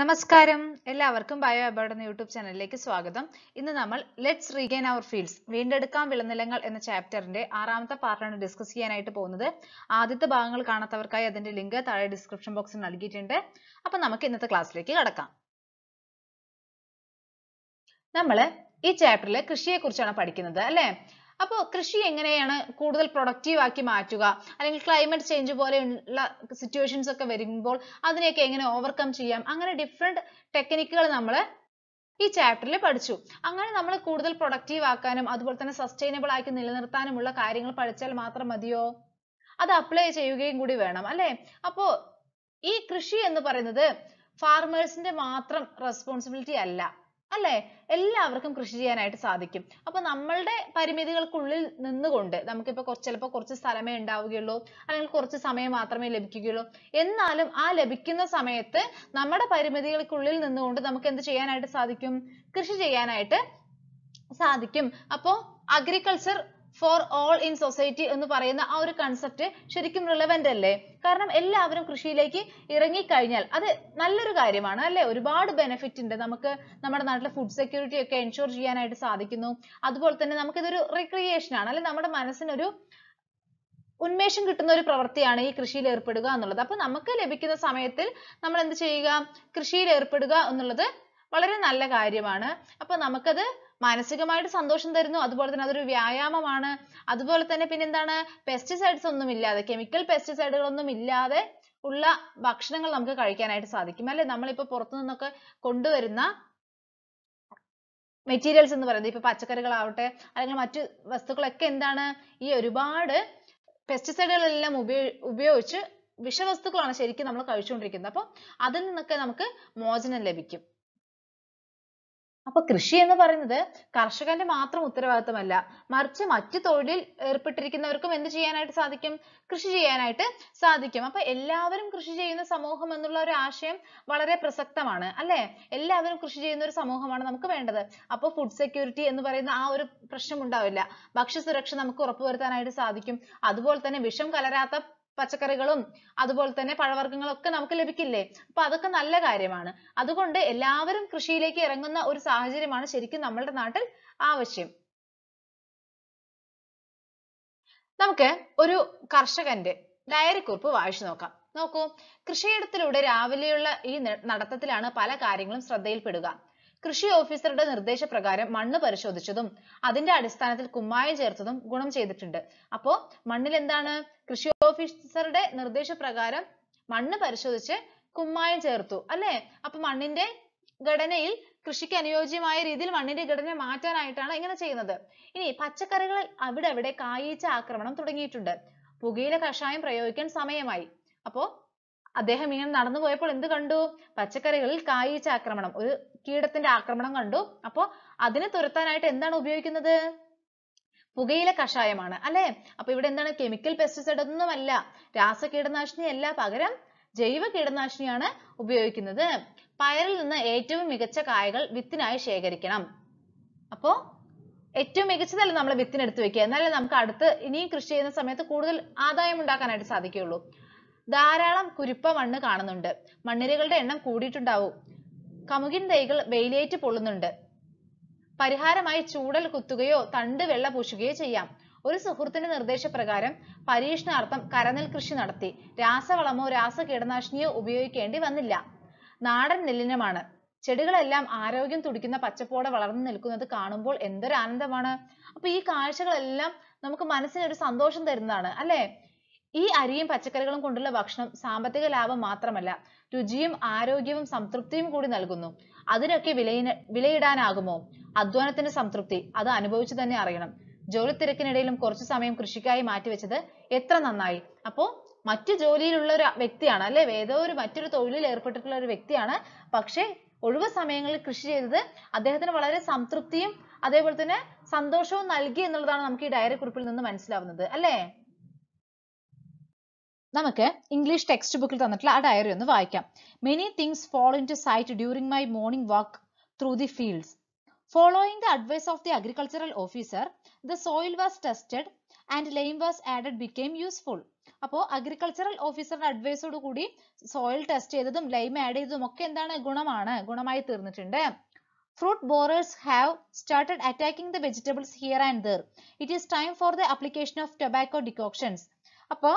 നമസ്കാരം. എല്ലാവർക്കും bio aboard എന്ന യൂട്യൂബ് ചാനലിലേക്ക് സ്വാഗതം. ഇന്ന് നമ്മൾ ലെറ്റ്സ് റീഗെയിൻ അവർ ഫീൽഡ്സ് വീണ്ടെടുക്കാം വിളനിലങ്ങൾ എന്ന ചാപ്റ്ററിന്റെ ആറാമത്തെ പാർട്ടാണ് ഡിസ്കസ് ചെയ്യാനായിട്ട് പോകുന്നത്. ആദ്യത്തെ ഭാഗങ്ങൾ കാണാത്തവർക്കായി അതിന്റെ ലിങ്ക് താഴെ ഡിസ്ക്രിപ്ഷൻ ബോക്സിൽ നൽകിയിട്ടുണ്ട്. അപ്പൊ നമുക്ക് ഇന്നത്തെ ക്ലാസ്സിലേക്ക് കടക്കാം. നമ്മൾ ഈ ചാപ്റ്ററിൽ കൃഷിയെ കുറിച്ചാണ് പഠിക്കുന്നത് അല്ലേ? അപ്പോൾ കൃഷി എങ്ങനെയാണ് കൂടുതൽ പ്രൊഡക്റ്റീവ് ആക്കി മാറ്റുക? അല്ലെങ്കിൽ ക്ലൈമറ്റ് ചേഞ്ച് പോലെയുള്ള സിറ്റുവേഷൻസ് ഒക്കെ വരുമ്പോൾ അതിനെയൊക്കെ എങ്ങനെ ഓവർകം ചെയ്യാം? അങ്ങനെ ഡിഫറെന്റ് ടെക്നിക്കുകൾ നമ്മൾ ഈ ചാപ്റ്ററിൽ പഠിച്ചു. അങ്ങനെ നമ്മൾ കൂടുതൽ പ്രൊഡക്റ്റീവ് ആക്കാനും അതുപോലെ തന്നെ സസ്റ്റൈനബിൾ ആക്കി നിലനിർത്താനുമുള്ള കാര്യങ്ങൾ പഠിച്ചാൽ മാത്രം മതിയോ? അത് അപ്ലൈ ചെയ്യുകയും കൂടി വേണം അല്ലേ? അപ്പോ ഈ കൃഷി എന്ന് പറയുന്നത് ഫാർമേഴ്സിന്റെ മാത്രം റെസ്പോൺസിബിലിറ്റി അല്ല. അല്ലേ? എല്ലാവർക്കും കൃഷി ചെയ്യാനായിട്ട് സാധിക്കും. അപ്പൊ നമ്മളുടെ പരിമിതികൾക്കുള്ളിൽ നിന്നുകൊണ്ട് നമുക്കിപ്പോ കുറച്ച് ചിലപ്പോൾ കുറച്ച് സ്ഥലമേ ഉണ്ടാവുകയുള്ളൂ അല്ലെങ്കിൽ കുറച്ച് സമയം മാത്രമേ ലഭിക്കുകയുള്ളൂ. എന്നാലും ആ ലഭിക്കുന്ന സമയത്ത് നമ്മുടെ പരിമിതികൾക്കുള്ളിൽ നിന്നുകൊണ്ട് നമുക്ക് എന്ത് ചെയ്യാനായിട്ട് സാധിക്കും? കൃഷി ചെയ്യാനായിട്ട് സാധിക്കും. അപ്പോ agriculture for all in society എന്ന് പറയുന്ന ആ ഒരു കൺസെപ്റ്റ് ശരിക്കും റിലവന്റ് അല്ലേ? കാരണം എല്ലാവരും കൃഷിയിലേക്ക് ഇറങ്ങിക്കഴിഞ്ഞാൽ അത് നല്ലൊരു കാര്യമാണ് അല്ലേ? ഒരുപാട് ബെനിഫിറ്റ് ഉണ്ട് നമുക്ക് നമ്മുടെ നാട്ടിലെ ഫുഡ് സെക്യൂരിറ്റി ഒക്കെ ensure ചെയ്യാൻ ആയിട്ട് സാധിക്കുന്നു. അതുപോലെ തന്നെ നമുക്ക് ഇതൊരു റിക്രിയേഷൻ ആണ് അല്ലേ? നമ്മുടെ മനസ്സിന് ഒരു ഉന്മേഷം കിട്ടുന്ന ഒരു പ്രവൃത്തിയാണ് ഈ കൃഷിയിൽ ഏർപ്പെടുക എന്നുള്ളത്. അപ്പോൾ നമുക്ക് ലഭിക്കുന്ന സമയത്തിൽ നമ്മൾ എന്ത് ചെയ്യുക? കൃഷിയിൽ ഏർപ്പെടുക എന്നുള്ളത് വളരെ നല്ല കാര്യമാണ്. അപ്പൊ നമുക്കത് മാനസികമായിട്ട് സന്തോഷം തരുന്നു. അതുപോലെ തന്നെ അതൊരു വ്യായാമമാണ്. അതുപോലെ തന്നെ പിന്നെന്താണ് പെസ്റ്റിസൈഡ്സ് ഒന്നും ഇല്ലാതെ കെമിക്കൽ പെസ്റ്റിസൈഡുകളൊന്നും ഇല്ലാതെ ഉള്ള ഭക്ഷണങ്ങൾ നമുക്ക് കഴിക്കാനായിട്ട് സാധിക്കും. അല്ലെ? നമ്മളിപ്പോ പുറത്തു നിന്നൊക്കെ കൊണ്ടുവരുന്ന മെറ്റീരിയൽസ് എന്ന് പറയുന്നത് ഇപ്പൊ പച്ചക്കറികളാവട്ടെ അല്ലെങ്കിൽ മറ്റു വസ്തുക്കളൊക്കെ എന്താണ്? ഈ ഒരുപാട് പെസ്റ്റിസൈഡുകളെല്ലാം ഉപയോ ഉപയോഗിച്ച് വിഷവസ്തുക്കളാണ് ശരിക്കും നമ്മൾ കഴിച്ചുകൊണ്ടിരിക്കുന്നത്. അപ്പൊ അതിൽ നിന്നൊക്കെ നമുക്ക് മോചനം ലഭിക്കും. അപ്പൊ കൃഷി എന്ന് പറയുന്നത് കർഷകന്റെ മാത്രം ഉത്തരവാദിത്തമല്ല. മറിച്ച് മറ്റു തൊഴിലിൽ ഏർപ്പെട്ടിരിക്കുന്നവർക്കും എന്ത് ചെയ്യാനായിട്ട് സാധിക്കും? കൃഷി ചെയ്യാനായിട്ട് സാധിക്കും. അപ്പൊ എല്ലാവരും കൃഷി ചെയ്യുന്ന സമൂഹം എന്നുള്ള ഒരു ആശയം വളരെ പ്രസക്തമാണ് അല്ലെ? എല്ലാവരും കൃഷി ചെയ്യുന്ന ഒരു സമൂഹമാണ് നമുക്ക് വേണ്ടത്. അപ്പൊ ഫുഡ് സെക്യൂരിറ്റി എന്ന് പറയുന്ന ആ ഒരു പ്രശ്നം ഉണ്ടാവില്ല. ഭക്ഷ്യസുരക്ഷ നമുക്ക് ഉറപ്പുവരുത്താനായിട്ട് സാധിക്കും. അതുപോലെ തന്നെ വിഷം കലരാത്ത പച്ചക്കറികളും അതുപോലെ തന്നെ പഴവർഗങ്ങളും ഒക്കെ നമുക്ക് ലഭിക്കില്ലേ? അപ്പൊ അതൊക്കെ നല്ല കാര്യമാണ്. അതുകൊണ്ട് എല്ലാവരും കൃഷിയിലേക്ക് ഇറങ്ങുന്ന ഒരു സാഹചര്യമാണ് ശരിക്കും നമ്മുടെ നാട്ടിൽ ആവശ്യം. നമുക്ക് ഒരു കർഷകന്റെ ഡയറി കുറിപ്പ് വായിച്ചു നോക്കാം. നോക്കൂ. കൃഷിയിടത്തിലൂടെ രാവിലെയുള്ള ഈ നടത്തത്തിലാണ് പല കാര്യങ്ങളും ശ്രദ്ധയിൽപ്പെടുക. കൃഷി ഓഫീസറുടെ നിർദ്ദേശപ്രകാരം മണ്ണ് പരിശോധിച്ചതും അതിന്റെ അടിസ്ഥാനത്തിൽ കുമ്മായം ചേർത്തതും ഗുണം ചെയ്തിട്ടുണ്ട്. അപ്പോ മണ്ണിൽ എന്താണ് കൃഷി ഓഫീസറുടെ നിർദ്ദേശപ്രകാരം മണ്ണ് പരിശോധിച്ച് കുമ്മായം ചേർത്തു അല്ലെ? അപ്പൊ മണ്ണിന്റെ ഘടനയിൽ കൃഷിക്ക് അനുയോജ്യമായ രീതിയിൽ മണ്ണിന്റെ ഘടന മാറ്റാനായിട്ടാണ് ഇങ്ങനെ ചെയ്യുന്നത്. ഇനി പച്ചക്കറികളിൽ അവിടെ കായീച്ച ആക്രമണം തുടങ്ങിയിട്ടുണ്ട്. പുകയില കഷായം പ്രയോഗിക്കാൻ സമയമായി. അപ്പോ അദ്ദേഹം ഇങ്ങനെ നടന്നു പോയപ്പോൾ എന്ത് കണ്ടു? പച്ചക്കറികളിൽ കായീച്ച ആക്രമണം ഒരു കീടത്തിന്റെ ആക്രമണം കണ്ടു. അപ്പോ അതിനെ തുരത്താനായിട്ട് എന്താണ് ഉപയോഗിക്കുന്നത്? പുകയില കഷായമാണ് അല്ലെ? അപ്പൊ ഇവിടെ എന്താണ്? കെമിക്കൽ പെസ്റ്റിസൈഡ് ഒന്നുമല്ല. രാസ കീടനാശിനി അല്ല. പകരം ജൈവ കീടനാശിനിയാണ് ഉപയോഗിക്കുന്നത്. പയറിൽ നിന്ന് ഏറ്റവും മികച്ച കായകൾ വിത്തിനായി ശേഖരിക്കണം. അപ്പോ ഏറ്റവും മികച്ചതല്ല നമ്മൾ വിത്തിനെടുത്ത് വെക്കുക? എന്നാലേ നമുക്ക് അടുത്ത് ഇനിയും കൃഷി ചെയ്യുന്ന സമയത്ത് കൂടുതൽ ആദായം ഉണ്ടാക്കാനായിട്ട് സാധിക്കുകയുള്ളൂ. ധാരാളം കുരുപ്പ മണ്ണ് കാണുന്നുണ്ട്. മണ്ണിരകളുടെ എണ്ണം കൂടിയിട്ടുണ്ടാവും. കമുകിൻ തൈകൾ വെയിലേറ്റ് പൊള്ളുന്നുണ്ട്. പരിഹാരമായി ചൂടൽ കുത്തുകയോ തണ്ട് വെള്ള പൂശുകയോ ചെയ്യാം. ഒരു സുഹൃത്തിന്റെ നിർദ്ദേശപ്രകാരം പരീക്ഷണാർത്ഥം കരനെൽ കൃഷി നടത്തി. രാസവളമോ രാസ കീടനാശിനിയോ ഉപയോഗിക്കേണ്ടി വന്നില്ല. നാടൻ നെല്ലിനമാണ്. ചെടികളെല്ലാം ആരോഗ്യം തുടിക്കുന്ന പച്ചപ്പോടെ വളർന്നു നിൽക്കുന്നത് കാണുമ്പോൾ എന്തൊരു ആനന്ദമാണ്. അപ്പൊ ഈ കാഴ്ചകളെല്ലാം നമുക്ക് മനസ്സിന് ഒരു സന്തോഷം തരുന്നതാണ് അല്ലെ? ഈ അരിയും പച്ചക്കറികളും കൊണ്ടുള്ള ഭക്ഷണം സാമ്പത്തിക ലാഭം മാത്രമല്ല രുചിയും ആരോഗ്യവും സംതൃപ്തിയും കൂടി നൽകുന്നു. അതിനൊക്കെ വിലയിന് വിലയിടാനാകുമോ? അധ്വാനത്തിന്റെ സംതൃപ്തി അത് അനുഭവിച്ചു തന്നെ അറിയണം. ജോലി തിരക്കിനിടയിലും കുറച്ച് സമയം കൃഷിക്കായി മാറ്റിവെച്ചത് എത്ര നന്നായി. അപ്പോ മറ്റു ജോലിയിലുള്ള ഒരു വ്യക്തിയാണ് അല്ലെ? ഏതോ ഒരു മറ്റൊരു തൊഴിലിൽ ഏർപ്പെട്ടിട്ടുള്ള ഒരു വ്യക്തിയാണ്. പക്ഷേ ഒഴിവ് സമയങ്ങളിൽ കൃഷി ചെയ്തത് അദ്ദേഹത്തിന് വളരെ സംതൃപ്തിയും അതേപോലെ തന്നെ സന്തോഷവും നൽകി എന്നുള്ളതാണ് നമുക്ക് ഈ ഡയറി കുറിപ്പിൽ നിന്ന് മനസ്സിലാവുന്നത് അല്ലേ? നമുക്ക് ഇംഗ്ലീഷ് ടെക്സ്റ്റ് ബുക്കിൽ തന്നിട്ടുള്ള ആ ഡയറി ഒന്ന് വായിക്കാം many things fall into sight during my morning walk through the fields Following the advice of the agricultural officer, the soil was tested and lime was added became useful. അപ്പോൾ agricultural ഓഫീസറുടെ അഡ്വൈസോട് കൂടി soil test ചെയ്തതും lime add ചെയ്തതും ഒക്കെ എന്താണ് ഗുണമാണ് ഗുണമായി തീർന്നിട്ടുണ്ട് fruit borers have started attacking the vegetables here and there. It is time for the application of tobacco decoctions. അപ്പോൾ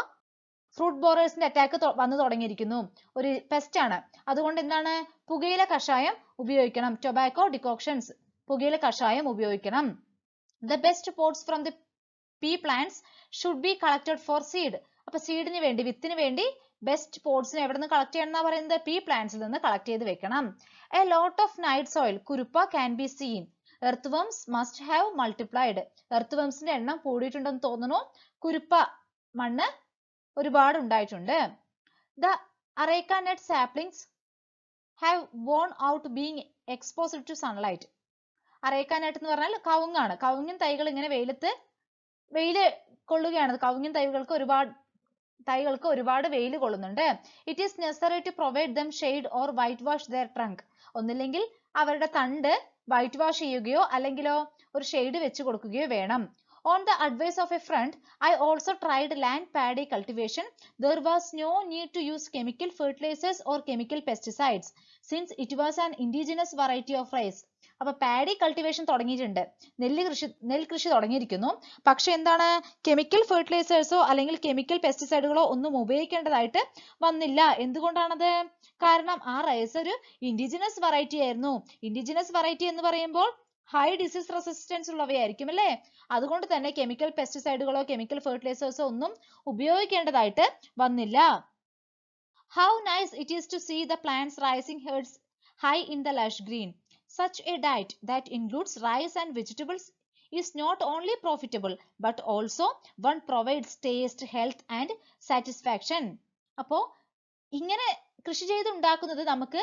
ഫ്രൂട്ട് ബോറേഴ്സിന്റെ അറ്റാക്ക് വന്നു തുടങ്ങിയിരിക്കുന്നു. ഒരു പെസ്റ്റ് ആണ്. അതുകൊണ്ട് എന്താണ്? പുകയില കഷായം ഉപയോഗിക്കണം. ടൊബാക്കോ ഡിക്കോക്ഷൻസ് പുകയില കഷായം ഉപയോഗിക്കണം. The best pots from the pea plants should be collected for seed അപ്പൊ സീഡിന് വേണ്ടി വിത്തിന് വേണ്ടി ബെസ്റ്റ് പോട്ട്സിന് എവിടെ നിന്ന് കളക്ട് ചെയ്യണം എന്നാ പറയുന്നത്? പീ പ്ലാന്റ്സിൽ നിന്ന് കളക്ട് ചെയ്ത് വെക്കണം. A lot of night soil കുരുപ്പ can be seen earth must must have multiplied earth വർംസിന്റെ എണ്ണം കൂടിയിട്ടുണ്ടെന്ന് തോന്നുന്നു. കുരുപ്പ മണ്ണ് ഒരുപാട് ഉണ്ടായിട്ടുണ്ട് the areca nut saplings have worn out being exposed to sunlight. Areca nut എന്ന് പറഞ്ഞാൽ കവുങ്ങാണ്. കവുങ്ങിൻ തൈകൾ ഇങ്ങനെ വെയിലത്ത് വെയിൽ കൊള്ളുകയാണ്. കവുങ്ങിൻ തൈകൾക്ക് ഒരുപാട് തൈകൾക്ക് ഒരുപാട് വെയിൽ കൊള്ളുന്നുണ്ട്. It is necessary to provide them shade or white wash their trunk ഒന്നില്ലെങ്കിൽ അവരുടെ തണ്ട് വൈറ്റ് വാഷ് ചെയ്യുകയോ അല്ലെങ്കിലോ ഒരു ഷെയ്ഡ് വെച്ച് കൊടുക്കുകയോ വേണം. On the advice of a friend, I also tried land paddy cultivation. There was no need to use chemical fertilizers or chemical pesticides since it was an indigenous variety of rice. അപ്പൊ paddy cultivation തുടങ്ങിയിട്ടുണ്ട്. നെല്ല് കൃഷി നെൽകൃഷി തുടങ്ങിയിരിക്കുന്നു. പക്ഷെ എന്താണ്? Chemical ഫെർട്ടിലൈസേഴ്സോ അല്ലെങ്കിൽ chemical പെസ്റ്റിസൈഡുകളോ ഒന്നും ഉപയോഗിക്കേണ്ടതായിട്ട് വന്നില്ല. എന്തുകൊണ്ടാണത്? കാരണം ആ റൈസ് ഒരു ഇൻഡിജിനസ് വെറൈറ്റി ആയിരുന്നു. ഇൻഡിജിനസ് വെറൈറ്റി എന്ന് പറയുമ്പോൾ ഹൈ ഡിസീസ് റെസിസ്റ്റൻസ് ഉള്ളവയായിരിക്കും അല്ലേ? അതുകൊണ്ട് തന്നെ കെമിക്കൽ പെസ്റ്റിസൈഡുകളോ കെമിക്കൽ ഫെർട്ടിലൈസേഴ്സോ ഒന്നും ഉപയോഗിക്കേണ്ടതായിട്ട് വന്നില്ല. How nice it is to see the plants raising heads high in the lush green such a diet that includes rice and vegetables is not only profitable but also one provides taste health and satisfaction. അപ്പോ ഇങ്ങനെ കൃഷി ചെയ്തുണ്ടാക്കുന്നത് നമുക്ക്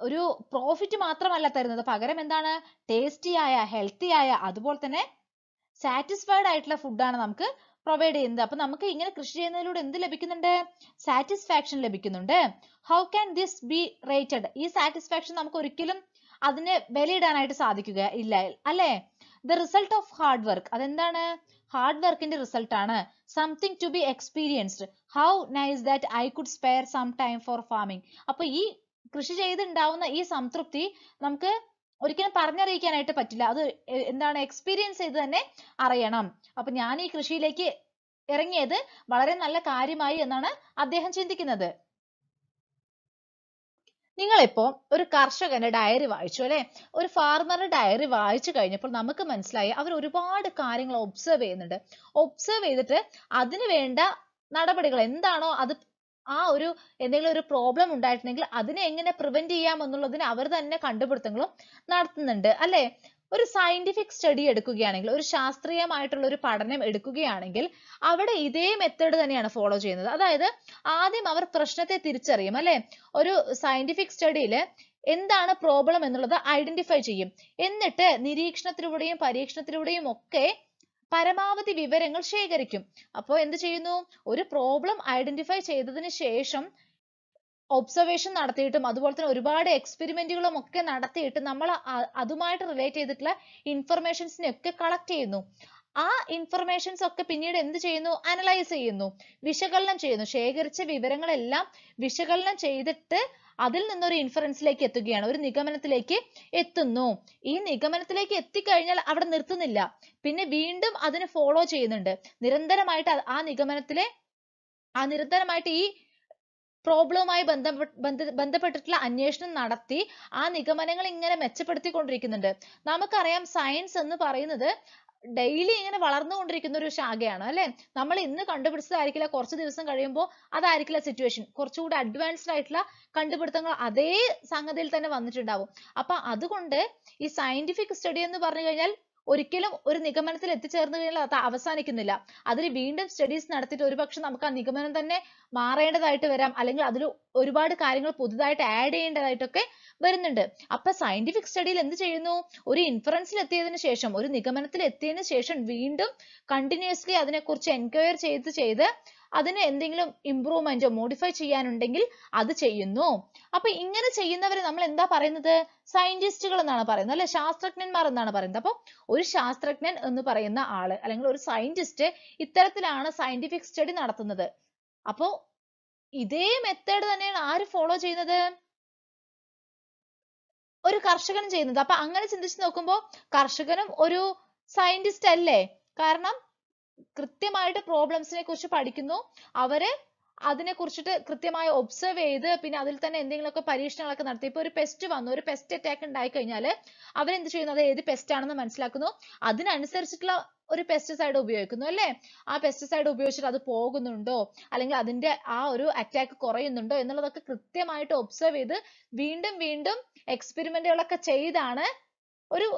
ഒരു profit മാത്രമല്ല തരുന്നത്. പകരം എന്താണ്? Tasty ആയ ഹെൽത്തി ആയ അതുപോലെ തന്നെ സാറ്റിസ്ഫൈഡ് ആയിട്ടുള്ള ഫുഡാണ് നമുക്ക് പ്രൊവൈഡ് ചെയ്യുന്നത്. അപ്പൊ നമുക്ക് ഇങ്ങനെ കൃഷി ചെയ്യുന്നതിലൂടെ എന്ത് ലഭിക്കുന്നുണ്ട്? സാറ്റിസ്ഫാക്ഷൻ ലഭിക്കുന്നുണ്ട്. How can this be rated ഈ സാറ്റിസ്ഫാക്ഷൻ നമുക്ക് ഒരിക്കലും അതിനെ വിലയിടാനായിട്ട് സാധിക്കുക ഇല്ല. അല്ലേ? The result of hard work അതെന്താണ്? ഹാർഡ് വർക്കിന്റെ റിസൾട്ട് ആണ്. Something to be experienced how nice that I could spare some time for farming അപ്പൊ ഈ കൃഷി ചെയ്തുണ്ടാവുന്ന ഈ സംതൃപ്തി നമുക്ക് ഒരിക്കലും പറഞ്ഞറിയിക്കാനായിട്ട് പറ്റില്ല. അത് എന്താണ് എക്സ്പീരിയൻസ് ചെയ്ത് തന്നെ അറിയണം. അപ്പൊ ഞാൻ ഈ കൃഷിയിലേക്ക് ഇറങ്ങിയത് വളരെ നല്ല കാര്യമായി എന്നാണ് അദ്ദേഹം ചിന്തിക്കുന്നത്. നിങ്ങളിപ്പോ ഒരു കർഷകന്റെ ഡയറി വായിച്ചു അല്ലെ? ഒരു ഫാർമറുടെ ഡയറി വായിച്ചു കഴിഞ്ഞപ്പോൾ നമുക്ക് മനസ്സിലായി അവർ ഒരുപാട് കാര്യങ്ങൾ ഒബ്സർവ് ചെയ്യുന്നുണ്ട്. ഒബ്സർവ് ചെയ്തിട്ട് അതിന് വേണ്ട നടപടികൾ എന്താണോ അത് ആ ഒരു എന്തെങ്കിലും ഒരു പ്രോബ്ലം ഉണ്ടായിട്ടുണ്ടെങ്കിൽ അതിനെ എങ്ങനെ പ്രിവെന്റ് ചെയ്യാം എന്നുള്ളതിന് അവർ തന്നെ കണ്ടുപിടുത്തങ്ങളും നടത്തുന്നുണ്ട്. അല്ലെ? ഒരു സയന്റിഫിക് സ്റ്റഡി എടുക്കുകയാണെങ്കിൽ ഒരു ശാസ്ത്രീയമായിട്ടുള്ള ഒരു പഠനം എടുക്കുകയാണെങ്കിൽ അവിടെ ഇതേ മെത്തേഡ് തന്നെയാണ് ഫോളോ ചെയ്യുന്നത്. അതായത് ആദ്യം അവർ പ്രശ്നത്തെ തിരിച്ചറിയും അല്ലെ? ഒരു സയന്റിഫിക് സ്റ്റഡിയിൽ എന്താണ് പ്രോബ്ലം എന്നുള്ളത് ഐഡന്റിഫൈ ചെയ്യും. എന്നിട്ട് നിരീക്ഷണത്തിലൂടെയും പരീക്ഷണത്തിലൂടെയും ഒക്കെ പരമാവധി വിവരങ്ങൾ ശേഖരിക്കും. അപ്പോൾ എന്ത് ചെയ്യുന്നു? ഒരു പ്രോബ്ലം ഐഡന്റിഫൈ ചെയ്തതിന് ശേഷം ഒബ്സർവേഷൻ നടത്തിയിട്ടും അതുപോലെ തന്നെ ഒരുപാട് എക്സ്പെരിമെന്റുകളും ഒക്കെ നടത്തിയിട്ട് നമ്മൾ അതുമായിട്ട് റിലേറ്റ് ചെയ്തിട്ടുള്ള ഇൻഫർമേഷൻസിനെ ഒക്കെ കളക്ട് ചെയ്യുന്നു. ആ ഇൻഫർമേഷൻസ് ഒക്കെ പിന്നീട് എന്ത് ചെയ്യുന്നു? അനലൈസ് ചെയ്യുന്നു. വിശകലനം ചെയ്യുന്നു. ശേഖരിച്ച വിവരങ്ങളെല്ലാം വിശകലനം ചെയ്തിട്ട് അതിൽ നിന്നൊരു ഇൻഫറൻസിലേക്ക് എത്തുകയാണ്. ഒരു നിഗമനത്തിലേക്ക് എത്തുന്നു. ഈ നിഗമനത്തിലേക്ക് എത്തിക്കഴിഞ്ഞാൽ അവിടെ നിർത്തുന്നില്ല. പിന്നെ വീണ്ടും അതിനെ ഫോളോ ചെയ്യുന്നുണ്ട്. നിരന്തരമായിട്ട് ആ നിഗമനത്തിലെ ആ നിരന്തരമായിട്ട് ഈ പ്രോബ്ലവുമായി ബന്ധപ്പെട്ട് ബന്ധപ്പെട്ടിട്ടുള്ള അന്വേഷണം നടത്തി ആ നിഗമനങ്ങൾ ഇങ്ങനെ മെച്ചപ്പെടുത്തിക്കൊണ്ടിരിക്കുന്നുണ്ട്. നമുക്കറിയാം സയൻസ് എന്ന് പറയുന്നത് ഡെയിലി ഇങ്ങനെ വളർന്നുകൊണ്ടിരിക്കുന്ന ഒരു ശാഖയാണ് അല്ലെ? നമ്മൾ ഇന്ന് കണ്ടുപിടിച്ചതായിരിക്കില്ല കുറച്ച് ദിവസം കഴിയുമ്പോൾ അതായിരിക്കില്ല സിറ്റുവേഷൻ കുറച്ചുകൂടി അഡ്വാൻസ്ഡ് ആയിട്ടുള്ള കണ്ടുപിടുത്തങ്ങൾ അതേ സംഗതിയിൽ തന്നെ വന്നിട്ടുണ്ടാവും. അപ്പൊ അതുകൊണ്ട് ഈ സയന്റിഫിക് സ്റ്റഡി എന്ന് പറഞ്ഞു കഴിഞ്ഞാൽ ഒരിക്കലും ഒരു നിഗമനത്തിൽ എത്തിച്ചേർന്നു കഴിഞ്ഞാൽ അത് അവസാനിക്കുന്നില്ല. അതിൽ വീണ്ടും സ്റ്റഡീസ് നടത്തിയിട്ട് ഒരുപക്ഷെ നമുക്ക് ആ നിഗമനം തന്നെ മാറേണ്ടതായിട്ട് വരാം. അല്ലെങ്കിൽ അതിൽ ഒരുപാട് കാര്യങ്ങൾ പുതുതായിട്ട് ആഡ് ചെയ്യേണ്ടതായിട്ടൊക്കെ വരുന്നുണ്ട്. അപ്പൊ സയന്റിഫിക് സ്റ്റഡിയിൽ എന്ത് ചെയ്യുന്നു? ഒരു ഇൻഫറൻസിൽ എത്തിയതിന് ശേഷം ഒരു നിഗമനത്തിൽ എത്തിയതിനു ശേഷം വീണ്ടും കണ്ടിന്യൂസ്ലി അതിനെക്കുറിച്ച് എൻക്വയർ ചെയ്ത് ചെയ്ത് അതിന് എന്തെങ്കിലും ഇമ്പ്രൂവ്മെന്റോ മോഡിഫൈ ചെയ്യാനുണ്ടെങ്കിൽ അത് ചെയ്യുന്നു. അപ്പൊ ഇങ്ങനെ ചെയ്യുന്നവരെ നമ്മൾ എന്താ പറയുന്നത്? സയന്റിസ്റ്റുകൾ എന്നാണ് പറയുന്നത്. അല്ലെ? ശാസ്ത്രജ്ഞന്മാർ എന്നാണ് പറയുന്നത്. അപ്പൊ ഒരു ശാസ്ത്രജ്ഞൻ എന്ന് പറയുന്ന ആൾ അല്ലെങ്കിൽ ഒരു സയന്റിസ്റ്റ് ഇത്തരത്തിലാണ് സയന്റിഫിക് സ്റ്റഡി നടത്തുന്നത്. അപ്പോ ഇതേ മെത്തേഡ് തന്നെയാണ് ആര് ഫോളോ ചെയ്യുന്നത്? ഒരു കർഷകൻ ചെയ്യുന്നത്. അപ്പൊ അങ്ങനെ ചിന്തിച്ച് നോക്കുമ്പോൾ കർഷകനും ഒരു സയന്റിസ്റ്റ് അല്ലേ? കാരണം കൃത്യമായിട്ട് പ്രോബ്ലംസിനെ കുറിച്ച് പഠിക്കുന്നു. അവർ അതിനെ കുറിച്ചിട്ട് കൃത്യമായി ഒബ്സർവ് ചെയ്ത് പിന്നെ അതിൽ തന്നെ എന്തെങ്കിലുമൊക്കെ പരീക്ഷണങ്ങളൊക്കെ നടത്തി. ഇപ്പൊ ഒരു പെസ്റ്റ് വന്നു. ഒരു പെസ്റ്റ് അറ്റാക്ക് ഉണ്ടായി കഴിഞ്ഞാൽ അവരെന്ത് ചെയ്യുന്നു? അത് ഏത് പെസ്റ്റ് ആണെന്ന് മനസ്സിലാക്കുന്നു. അതിനനുസരിച്ചിട്ടുള്ള ഒരു പെസ്റ്റിസൈഡ് ഉപയോഗിക്കുന്നു അല്ലേ? ആ പെസ്റ്റിസൈഡ് ഉപയോഗിച്ചിട്ട് അത് പോകുന്നുണ്ടോ? അല്ലെങ്കിൽ അതിന്റെ ആ ഒരു അറ്റാക്ക് കുറയുന്നുണ്ടോ? എന്നുള്ളതൊക്കെ കൃത്യമായിട്ട് ഒബ്സർവ് ചെയ്ത് വീണ്ടും വീണ്ടും എക്സ്പെരിമെന്റുകളൊക്കെ ചെയ്താണ് ഒരു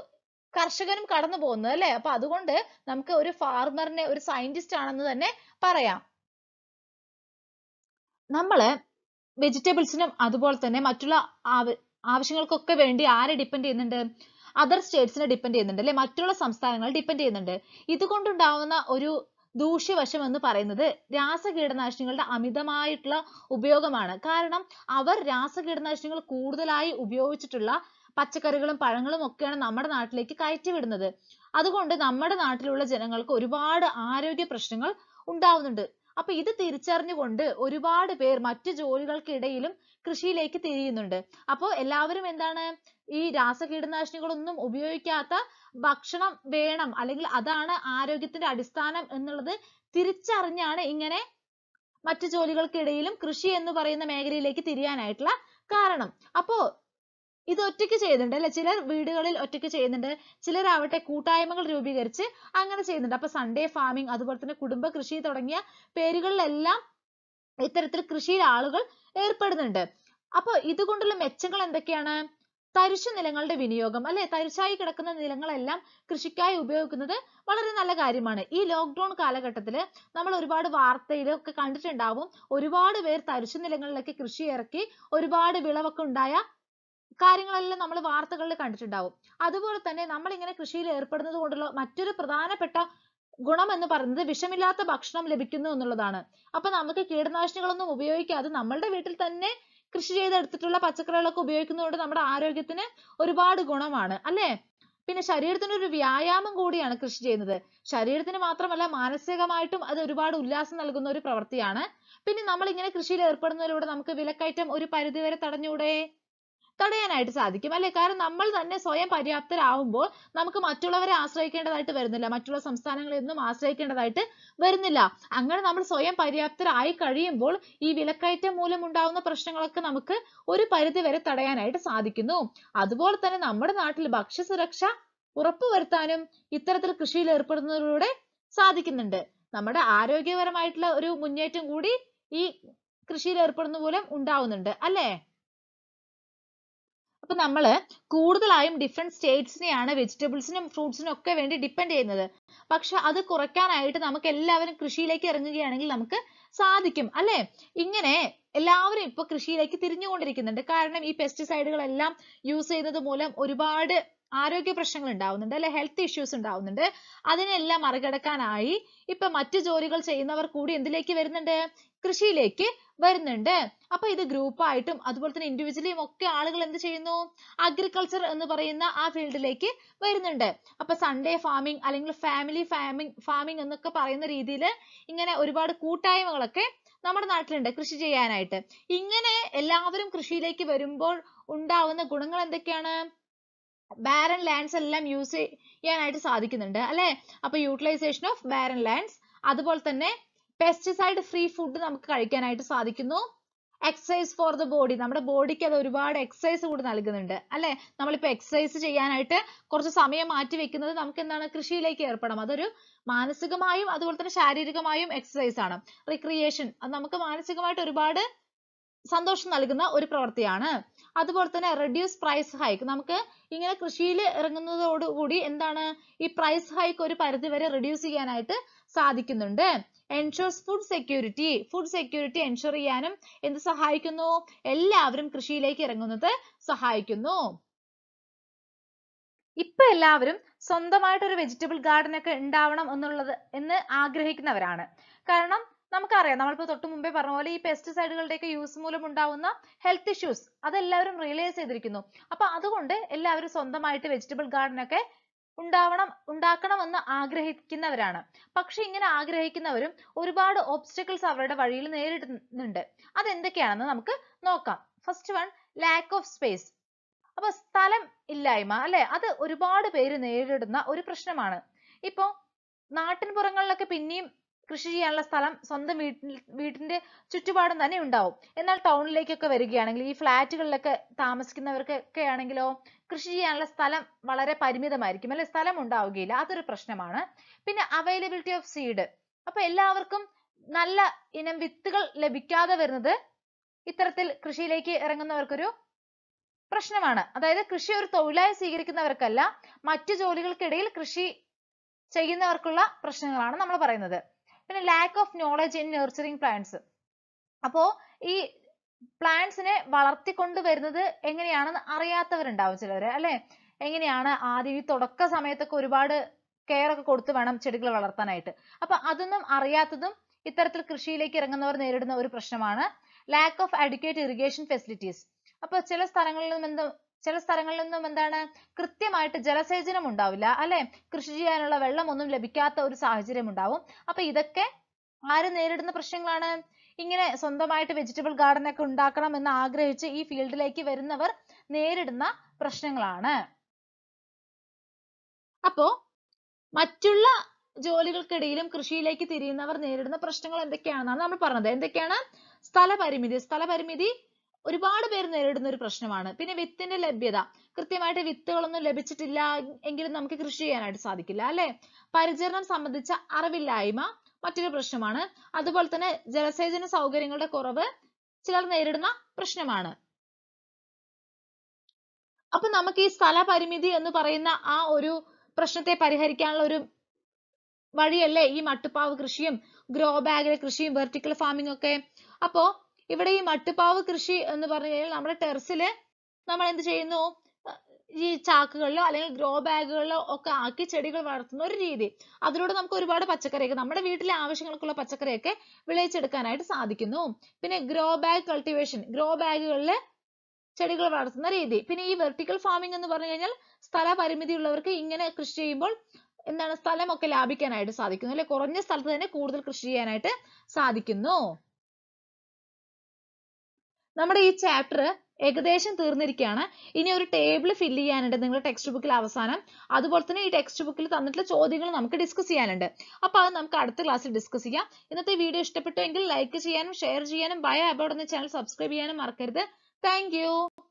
കർഷകനും കടന്നു പോകുന്നത് അല്ലേ? അപ്പൊ അതുകൊണ്ട് നമുക്ക് ഒരു ഫാർമറിനെ ഒരു സയന്റിസ്റ്റ് ആണെന്ന് തന്നെ പറയാം. നമ്മൾ വെജിറ്റബിൾസിനും അതുപോലെ തന്നെ മറ്റുള്ള ആവ- ആവശ്യങ്ങൾക്കൊക്കെ വേണ്ടി ആരെ ഡിപ്പെൻഡ് ചെയ്യുന്നുണ്ട്? അതർ സ്റ്റേറ്റ്സിനെ ഡിപ്പെൻഡ് ചെയ്യുന്നുണ്ട് അല്ലെ? മറ്റുള്ള സംസ്ഥാനങ്ങൾ ഡിപ്പെൻഡ് ചെയ്യുന്നുണ്ട്. ഇതുകൊണ്ടുണ്ടാവുന്ന ഒരു ദൂഷ്യവശം എന്ന് പറയുന്നത് രാസകീടനാശിനികളുടെ അമിതമായിട്ടുള്ള ഉപയോഗമാണ്. കാരണം അവർ രാസ കീടനാശിനികൾ കൂടുതലായി ഉപയോഗിച്ചിട്ടുള്ള പച്ചക്കറികളും പഴങ്ങളും ഒക്കെയാണ് നമ്മുടെ നാട്ടിലേക്ക് കയറ്റി വിടുന്നത്. അതുകൊണ്ട് നമ്മുടെ നാട്ടിലുള്ള ജനങ്ങൾക്ക് ഒരുപാട് ആരോഗ്യ പ്രശ്നങ്ങൾ ഉണ്ടാവുന്നുണ്ട്. അപ്പൊ ഇത് തിരിച്ചറിഞ്ഞുകൊണ്ട് ഒരുപാട് പേർ മറ്റു ജോലികൾക്കിടയിലും കൃഷിയിലേക്ക് തിരിയുന്നുണ്ട്. അപ്പോ എല്ലാവരും എന്താണ്? ഈ രാസകീടനാശിനികളൊന്നും ഉപയോഗിക്കാത്ത ഭക്ഷണം വേണം അല്ലെങ്കിൽ അതാണ് ആരോഗ്യത്തിന്റെ അടിസ്ഥാനം എന്നുള്ളത് തിരിച്ചറിഞ്ഞാണ് ഇങ്ങനെ മറ്റു ജോലികൾക്കിടയിലും കൃഷി എന്ന് പറയുന്ന മേഖലയിലേക്ക് തിരിയാനായിട്ടുള്ള കാരണം. അപ്പോ ഇത് ഒറ്റയ്ക്ക് ചെയ്യുന്നുണ്ട് അല്ലെ? ചിലർ വീടുകളിൽ ഒറ്റയ്ക്ക് ചെയ്യുന്നുണ്ട്. ചിലരാവട്ടെ കൂട്ടായ്മകൾ രൂപീകരിച്ച് അങ്ങനെ ചെയ്യുന്നുണ്ട്. അപ്പൊ സൺഡേ ഫാമിംഗ് അതുപോലെ തന്നെ കുടുംബ കൃഷി തുടങ്ങിയ പേരുകളിലെല്ലാം ഇത്തരത്തിൽ കൃഷിയിൽ ആളുകൾ ഏർപ്പെടുന്നുണ്ട്. അപ്പൊ ഇതുകൊണ്ടുള്ള മെച്ചങ്ങൾ എന്തൊക്കെയാണ്? തരിശു നിലങ്ങളുടെ വിനിയോഗം അല്ലെ? തരിശായി കിടക്കുന്ന നിലങ്ങളെല്ലാം കൃഷിക്കായി ഉപയോഗിക്കുന്നത് വളരെ നല്ല കാര്യമാണ്. ഈ ലോക്ക്ഡൌൺ കാലഘട്ടത്തിൽ നമ്മൾ ഒരുപാട് വാർത്തയിലൊക്കെ കണ്ടിട്ടുണ്ടാവും. ഒരുപാട് പേർ തരിശു നിലങ്ങളിലേക്ക് കൃഷി ഇറക്കി ഒരുപാട് വിളവൊക്കെ ഉണ്ടായ കാര്യങ്ങളെല്ലാം നമ്മൾ വാർത്തകളിൽ കണ്ടിട്ടുണ്ടാവും. അതുപോലെ തന്നെ നമ്മൾ ഇങ്ങനെ കൃഷിയിൽ ഏർപ്പെടുന്നത് കൊണ്ടുള്ള മറ്റൊരു പ്രധാനപ്പെട്ട ഗുണം എന്ന് പറയുന്നത് വിഷമില്ലാത്ത ഭക്ഷണം ലഭിക്കുന്നു എന്നുള്ളതാണ്. അപ്പൊ നമുക്ക് കീടനാശിനികളൊന്നും ഉപയോഗിക്കാതെ നമ്മളുടെ വീട്ടിൽ തന്നെ കൃഷി ചെയ്തെടുത്തിട്ടുള്ള പച്ചക്കറികളൊക്കെ ഉപയോഗിക്കുന്നതുകൊണ്ട് നമ്മുടെ ആരോഗ്യത്തിന് ഒരുപാട് ഗുണമാണ് അല്ലേ? പിന്നെ ശരീരത്തിന് ഒരു വ്യായാമം കൂടിയാണ് കൃഷി ചെയ്യുന്നത്. ശരീരത്തിന് മാത്രമല്ല മാനസികമായിട്ടും അത് ഒരുപാട് ഉല്ലാസം നൽകുന്ന ഒരു പ്രവൃത്തിയാണ്. പിന്നെ നമ്മൾ ഇങ്ങനെ കൃഷിയിൽ ഏർപ്പെടുന്നതിലൂടെ നമുക്ക് വിലക്കയറ്റം ഒരു പരിധിവരെ തടഞ്ഞൂടെ തടയാനായിട്ട് സാധിക്കും. അല്ലെ? കാരണം നമ്മൾ തന്നെ സ്വയം പര്യാപ്തരാകുമ്പോൾ നമുക്ക് മറ്റുള്ളവരെ ആശ്രയിക്കേണ്ടതായിട്ട് വരുന്നില്ല. മറ്റുള്ള സംസ്ഥാനങ്ങളിൽ ഒന്നും ആശ്രയിക്കേണ്ടതായിട്ട് വരുന്നില്ല. അങ്ങനെ നമ്മൾ സ്വയം പര്യാപ്തരായി കഴിയുമ്പോൾ ഈ വിലക്കയറ്റം മൂലം ഉണ്ടാകുന്ന പ്രശ്നങ്ങളൊക്കെ നമുക്ക് ഒരു പരിധി വരെ തടയാനായിട്ട് സാധിക്കുന്നു. അതുപോലെ തന്നെ നമ്മുടെ നാട്ടിൽ ഭക്ഷ്യസുരക്ഷ ഉറപ്പുവരുത്താനും ഇത്തരത്തിൽ കൃഷിയിൽ ഏർപ്പെടുന്നതിലൂടെ സാധിക്കുന്നുണ്ട്. നമ്മുടെ ആരോഗ്യപരമായിട്ടുള്ള ഒരു മുന്നേറ്റം കൂടി ഈ കൃഷിയിൽ ഏർപ്പെടുന്ന മൂലം ഉണ്ടാവുന്നുണ്ട്. അല്ലേ? അപ്പൊ നമ്മൾ കൂടുതലായും ഡിഫറെന്റ് സ്റ്റേറ്റ്സിനെയാണ് വെജിറ്റബിൾസിനും ഫ്രൂട്ട്സിനും ഒക്കെ വേണ്ടി ഡിപ്പെൻഡ് ചെയ്യുന്നത്. പക്ഷെ അത് കുറയ്ക്കാനായിട്ട് നമുക്ക് എല്ലാവരും കൃഷിയിലേക്ക് ഇറങ്ങുകയാണെങ്കിൽ നമുക്ക് സാധിക്കും അല്ലെ? ഇങ്ങനെ എല്ലാവരും ഇപ്പൊ കൃഷിയിലേക്ക് തിരിഞ്ഞുകൊണ്ടിരിക്കുന്നുണ്ട്. കാരണം ഈ പെസ്റ്റിസൈഡുകളെല്ലാം യൂസ് ചെയ്യുന്നത് മൂലം ഒരുപാട് ആരോഗ്യ പ്രശ്നങ്ങൾ ഉണ്ടാവുന്നുണ്ട് അല്ലെ? ഹെൽത്ത് ഇഷ്യൂസ് ഉണ്ടാവുന്നുണ്ട്. അതിനെല്ലാം മറികടക്കാനായി ഇപ്പൊ മറ്റു ജോലികൾ ചെയ്യുന്നവർ കൂടി എന്തിലേക്ക് വരുന്നുണ്ട്? കൃഷിയിലേക്ക് വരുന്നുണ്ട്. അപ്പൊ ഇത് ഗ്രൂപ്പ് ആയിട്ടും അതുപോലെ തന്നെ ഇൻഡിവിജ്വലിയും ഒക്കെ ആളുകൾ എന്ത് ചെയ്യുന്നു? അഗ്രികൾച്ചർ എന്ന് പറയുന്ന ആ ഫീൽഡിലേക്ക് വരുന്നുണ്ട്. അപ്പൊ സൺഡേ ഫാമിംഗ് അല്ലെങ്കിൽ ഫാമിലി ഫാമിംഗ് ഫാമിംഗ് എന്നൊക്കെ പറയുന്ന രീതിയിൽ ഇങ്ങനെ ഒരുപാട് കൂട്ടായ്മകളൊക്കെ നമ്മുടെ നാട്ടിലുണ്ട് കൃഷി ചെയ്യാനായിട്ട്. ഇങ്ങനെ എല്ലാവരും കൃഷിയിലേക്ക് വരുമ്പോൾ ഉണ്ടാവുന്ന ഗുണങ്ങൾ എന്തൊക്കെയാണ്? ബാരൻ ലാൻഡ്സ് എല്ലാം യൂസ് ചെയ്യാനായിട്ട് സാധിക്കുന്നുണ്ട് അല്ലെ? അപ്പൊ യൂട്ടിലൈസേഷൻ ഓഫ് ബാരൻ ലാൻഡ്സ് അതുപോലെ തന്നെ പെസ്റ്റിസൈഡ് ഫ്രീ ഫുഡ് നമുക്ക് കഴിക്കാനായിട്ട് സാധിക്കുന്നു. എക്സസൈസ് ഫോർ ദ ബോഡി നമ്മുടെ ബോഡിക്ക് അത് ഒരുപാട് എക്സസൈസ് കൂടി നൽകുന്നുണ്ട്. അല്ലെ? നമ്മളിപ്പോ എക്സസൈസ് ചെയ്യാനായിട്ട് കുറച്ച് സമയം മാറ്റി വെക്കുന്നത് നമുക്ക് എന്താണ്? കൃഷിയിലേക്ക് ഏർപ്പെടാം അതൊരു മാനസികമായും അതുപോലെ തന്നെ ശാരീരികമായും എക്സസൈസ് ആണ്. റിക്രിയേഷൻ അത് നമുക്ക് മാനസികമായിട്ട് ഒരുപാട് സന്തോഷം നൽകുന്ന ഒരു പ്രവൃത്തിയാണ് അതുപോലെ തന്നെ റെഡ്യൂസ് പ്രൈസ് ഹൈക്ക് നമുക്ക് ഇങ്ങനെ കൃഷിയിൽ ഇറങ്ങുന്നതോടുകൂടി എന്താണ്? ഈ പ്രൈസ് ഹൈക്ക് ഒരു പരിധി വരെ റെഡ്യൂസ് ചെയ്യാനായിട്ട് സാധിക്കുന്നുണ്ട്. Ensures food security food security ensure ചെയ്യാനും എന്ത് സഹായിക്കുന്നു? എല്ലാവരും കൃഷിയിലേക്ക് ഇറങ്ങുന്നത് സഹായിക്കുന്നു. ഇപ്പൊ എല്ലാവരും സ്വന്തമായിട്ട് ഒരു വെജിറ്റബിൾ ഗാർഡൻ ഒക്കെ ഉണ്ടാവണം എന്നുള്ളത് എന്ന് ആഗ്രഹിക്കുന്നവരാണ്. കാരണം നമുക്കറിയാം നമ്മളിപ്പോ തൊട്ട് മുമ്പേ പറഞ്ഞ പോലെ ഈ പെസ്റ്റിസൈഡുകളുടെ ഒക്കെ യൂസ് മൂലം ഉണ്ടാവുന്ന ഹെൽത്ത് ഇഷ്യൂസ് അതെല്ലാവരും ചെയ്തിരിക്കുന്നു. അപ്പൊ അതുകൊണ്ട് എല്ലാവരും സ്വന്തമായിട്ട് വെജിറ്റബിൾ ഗാർഡൻ ഒക്കെ ഉണ്ടാവണം ഉണ്ടാക്കണമെന്ന് ആഗ്രഹിക്കുന്നവരാണ്. പക്ഷെ ഇങ്ങനെ ആഗ്രഹിക്കുന്നവരും ഒരുപാട് ഒബ്സ്റ്റക്കിൾസ് അവരുടെ വഴിയിൽ നേരിടുന്നുണ്ട്. അതെന്തൊക്കെയാണെന്ന് നമുക്ക് നോക്കാം. First one lack of space അപ്പൊ സ്ഥലം ഇല്ലായ്മ അല്ലെ? അത് ഒരുപാട് പേര് നേരിടുന്ന ഒരു പ്രശ്നമാണ്. ഇപ്പോ നാട്ടിൻപുറങ്ങളിലൊക്കെ പിന്നെയും കൃഷി ചെയ്യാനുള്ള സ്ഥലം സ്വന്തം വീട്ടിൽ വീട്ടിന്റെ ചുറ്റുപാടും തന്നെ ഉണ്ടാവും. എന്നാൽ ടൗണിലേക്കൊക്കെ വരികയാണെങ്കിൽ ഈ ഫ്ലാറ്റുകളിലൊക്കെ താമസിക്കുന്നവർക്കൊക്കെ ആണെങ്കിലോ കൃഷി ചെയ്യാനുള്ള സ്ഥലം വളരെ പരിമിതമായിരിക്കും അല്ലെ? സ്ഥലം ഉണ്ടാവുകയില്ല. അതൊരു പ്രശ്നമാണ്. പിന്നെ അവൈലബിലിറ്റി ഓഫ് സീഡ് അപ്പൊ എല്ലാവർക്കും നല്ല ഇനം വിത്തുകൾ ലഭിക്കാതെ വരുന്നത് ഇത്തരത്തിൽ കൃഷിയിലേക്ക് ഇറങ്ങുന്നവർക്കൊരു പ്രശ്നമാണ്. അതായത് കൃഷി ഒരു തൊഴിലായി സ്വീകരിക്കുന്നവർക്കല്ല മറ്റു ജോലികൾക്കിടയിൽ കൃഷി ചെയ്യുന്നവർക്കുള്ള പ്രശ്നങ്ങളാണ് നമ്മൾ പറയുന്നത്. പിന്നെ lack of knowledge in nursing plants അപ്പോ ഈ പ്ലാന്റ്സിനെ വളർത്തിക്കൊണ്ട് വരുന്നത് എങ്ങനെയാണെന്ന് അറിയാത്തവരുണ്ടാവും ചിലർ അല്ലെ? എങ്ങനെയാണ് ആദ്യം ഈ തുടക്ക സമയത്തൊക്കെ ഒരുപാട് കെയർ ഒക്കെ കൊടുത്ത് വേണം ചെടികൾ വളർത്താനായിട്ട്. അപ്പൊ അതൊന്നും അറിയാത്തതും ഇത്തരത്തിൽ കൃഷിയിലേക്ക് ഇറങ്ങുന്നവർ നേരിടുന്ന ഒരു പ്രശ്നമാണ്. Lack of adequate irrigation facilities അപ്പൊ ചില സ്ഥലങ്ങളിൽ നിന്നും ചില സ്ഥലങ്ങളിൽ നിന്നും എന്താണ്? കൃത്യമായിട്ട് ജലസേചനം ഉണ്ടാവില്ല അല്ലെ? കൃഷി ചെയ്യാനുള്ള വെള്ളം ഒന്നും ലഭിക്കാത്ത ഒരു സാഹചര്യം ഉണ്ടാവും. അപ്പൊ ഇതൊക്കെ ആര് നേരിടുന്ന പ്രശ്നങ്ങളാണ്? ഇങ്ങനെ സ്വന്തമായിട്ട് വെജിറ്റബിൾ ഗാർഡൻ ഒക്കെ ഉണ്ടാക്കണം എന്ന് ആഗ്രഹിച്ച് ഈ ഫീൽഡിലേക്ക് വരുന്നവർ നേരിടുന്ന പ്രശ്നങ്ങളാണ്. അപ്പോ മറ്റുള്ള ജോലികൾക്കിടയിലും കൃഷിയിലേക്ക് തിരിയുന്നവർ നേരിടുന്ന പ്രശ്നങ്ങൾ എന്തൊക്കെയാണെന്നാണ് നമ്മൾ പറഞ്ഞത്. എന്തൊക്കെയാണ്? സ്ഥലപരിമിതി. സ്ഥലപരിമിതി ഒരുപാട് പേര് നേരിടുന്ന ഒരു പ്രശ്നമാണ്. പിന്നെ വിത്തിന്റെ ലഭ്യത. കൃത്യമായിട്ട് വിത്തുകളൊന്നും ലഭിച്ചിട്ടില്ല എങ്കിലും നമുക്ക് കൃഷി ചെയ്യാനായിട്ട് സാധിക്കില്ല അല്ലെ? പരിചരണം സംബന്ധിച്ച അറിവില്ലായ്മ മറ്റൊരു പ്രശ്നമാണ്. അതുപോലെ തന്നെ ജലസേചന സൗകര്യങ്ങളുടെ കുറവ് ചിലർ നേരിടുന്ന പ്രശ്നമാണ്. അപ്പൊ നമുക്ക് ഈ സ്ഥല പരിമിതി എന്ന് പറയുന്ന ആ ഒരു പ്രശ്നത്തെ പരിഹരിക്കാനുള്ള ഒരു വഴിയല്ലേ ഈ മട്ടുപ്പാവ് കൃഷിയും ഗ്രോ ബാഗിലെ കൃഷിയും വെർട്ടിക്കൽ ഫാമിംഗ് ഒക്കെ? അപ്പോ ഇവിടെ ഈ മട്ടുപ്പാവ് കൃഷി എന്ന് പറഞ്ഞു കഴിഞ്ഞാൽ നമ്മുടെ ടെറസിൽ നമ്മൾ എന്ത് ചെയ്യുന്നു? ഈ ചാക്കുകളിലോ അല്ലെങ്കിൽ ഗ്രോ ബാഗുകളിലോ ഒക്കെ ആക്കി ചെടികൾ വളർത്തുന്ന ഒരു രീതി. അതിലൂടെ നമുക്ക് ഒരുപാട് പച്ചക്കറിയൊക്കെ നമ്മുടെ വീട്ടിലെ ആവശ്യങ്ങൾക്കുള്ള പച്ചക്കറിയൊക്കെ വിളയിച്ചെടുക്കാനായിട്ട് സാധിക്കുന്നു. പിന്നെ ഗ്രോ ബാഗ് കൾട്ടിവേഷൻ ഗ്രോ ബാഗുകളിൽ ചെടികൾ വളർത്തുന്ന രീതി. പിന്നെ ഈ വെർട്ടിക്കൽ ഫാമിംഗ് എന്ന് പറഞ്ഞു കഴിഞ്ഞാൽ സ്ഥല പരിമിതി ഉള്ളവർക്ക് ഇങ്ങനെ കൃഷി ചെയ്യുമ്പോൾ എന്താണ് സ്ഥലമൊക്കെ ലാഭിക്കാനായിട്ട് സാധിക്കുന്നു. അല്ലെ? കുറഞ്ഞ സ്ഥലത്ത് തന്നെ കൂടുതൽ കൃഷി ചെയ്യാനായിട്ട് സാധിക്കുന്നു. നമ്മുടെ ഈ ചാപ്റ്റർ ഏകദേശം തീർന്നിരിക്കുകയാണ് ഇനി ഒരു ടേബിൾ ഫില്ല് ചെയ്യാനുണ്ട് നിങ്ങളുടെ ടെക്സ്റ്റ് ബുക്കിൽ അവസാനം. അതുപോലെ തന്നെ ഈ ടെക്സ്റ്റ് ബുക്കിൽ തന്നിട്ടുള്ള ചോദ്യങ്ങൾ നമുക്ക് ഡിസ്കസ് ചെയ്യാനുണ്ട്. അപ്പോൾ അത് നമുക്ക് അടുത്ത ക്ലാസ്സിൽ ഡിസ്കസ് ചെയ്യാം. ഇന്നത്തെ വീഡിയോ ഇഷ്ടപ്പെട്ടുവെങ്കിൽ ലൈക്ക് ചെയ്യാനും ഷെയർ ചെയ്യാനും ബൈ അബൌട്ട് എന്ന ചാനൽ സബ്സ്ക്രൈബ് ചെയ്യാനും മറക്കരുത്. താങ്ക്